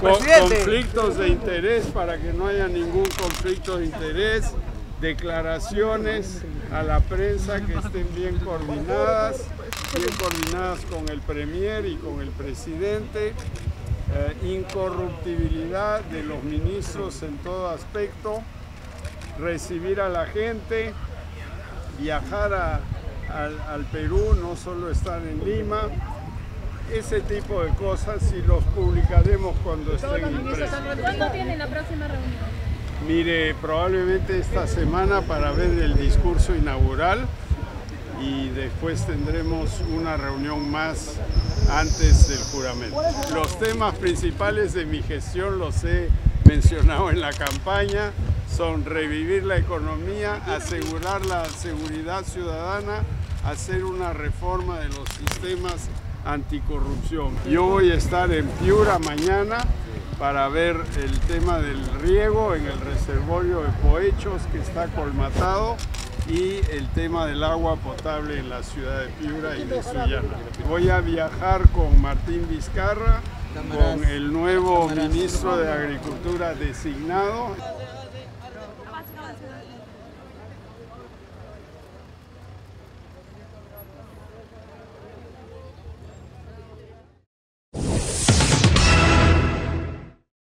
conflictos de interés para que no haya ningún conflicto de interés, declaraciones a la prensa que estén bien coordinadas, bien coordinadas con el Premier y con el Presidente, eh, incorruptibilidad de los ministros en todo aspecto, recibir a la gente, viajar al Perú, no solo estar en Lima, ese tipo de cosas y los publicaremos cuando estén impresos. ¿Cuándo tiene la próxima reunión? Mire, probablemente esta semana para ver el discurso inaugural y después tendremos una reunión más antes del juramento. Los temas principales de mi gestión los he mencionado en la campaña, son revivir la economía, asegurar la seguridad ciudadana, hacer una reforma de los sistemas anticorrupción. Yo voy a estar en Piura mañana para ver el tema del riego en el reservorio de Poechos que está colmatado y el tema del agua potable en la ciudad de Piura y de Sullana. Voy a viajar con Martín Vizcarra, con el nuevo ministro de Agricultura designado.